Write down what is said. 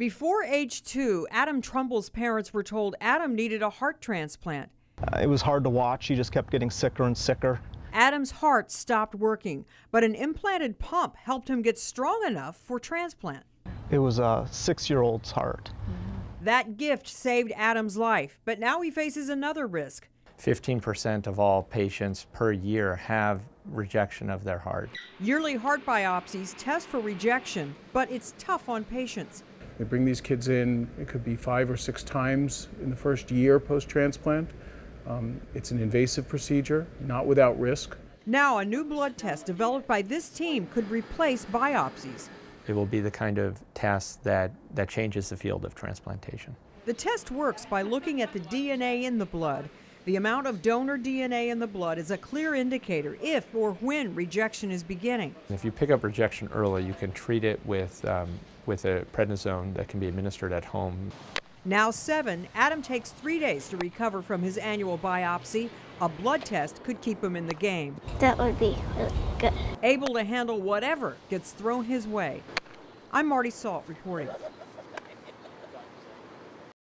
Before age two, Adam Trumbull's parents were told Adam needed a heart transplant. Uh, it was hard to watch. He just kept getting sicker and sicker. Adam's heart stopped working, but an implanted pump helped him get strong enough for transplant. It was a six year old's heart. That gift saved Adam's life, but now he faces another risk. 15% of all patients per year have rejection of their heart. Yearly heart biopsies test for rejection, but it's tough on patients. They bring these kids in, it could be five or six times in the first year post transplant. Um, it's an invasive procedure, not without risk. Now, a new blood test developed by this team could replace biopsies. It will be the kind of test that, that changes the field of transplantation. The test works by looking at the DNA in the blood. The amount of donor DNA in the blood is a clear indicator if or when rejection is beginning. If you pick up rejection early, you can treat it with, um, with a prednisone that can be administered at home. Now seven, Adam takes three days to recover from his annual biopsy. A blood test could keep him in the game. That would be really good. Able to handle whatever gets thrown his way. I'm Marty Salt reporting.